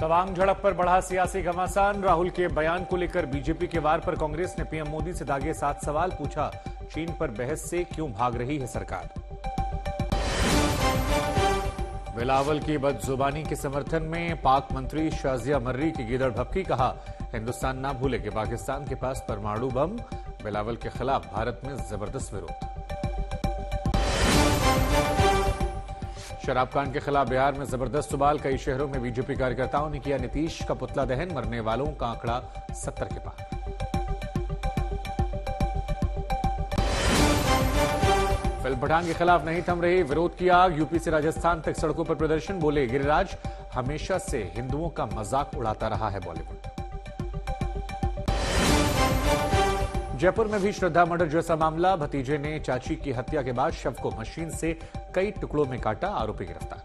तवांग झड़प पर बढ़ा सियासी घमासान। राहुल के बयान को लेकर बीजेपी के वार पर कांग्रेस ने पीएम मोदी से दागे सात सवाल पूछा। चीन पर बहस से क्यों भाग रही है सरकार? बिलावल की बदजुबानी के समर्थन में पाक मंत्री शाजिया मर्री की गिदड़ भपकी कहा, हिंदुस्तान ना भूले कि पाकिस्तान के पास परमाणु बम। बिलावल के खिलाफ भारत में ज़बरदस्त विरोध। शराब कांड के खिलाफ बिहार में ज़बरदस्त सुबाल। कई शहरों में बीजेपी कार्यकर्ताओं ने किया नीतीश का पुतला दहन। मरने वालों का आंकड़ा सत्तर के पार। फ़िल्म पठान के खिलाफ नहीं थम रही, विरोध की आग। यूपी से राजस्थान तक सड़कों पर प्रदर्शन। बोले गिरिराज, हमेशा से हिंदुओं का मज़ाक उड़ाता रहा है बॉलीवुड। जयपुर में भी श्रद्धा मर्डर जैसा मामला। भतीजे ने चाची की हत्या के बाद शव को मशीन से कई टुकड़ों में काटा, आरोपी गिरफ़्तार।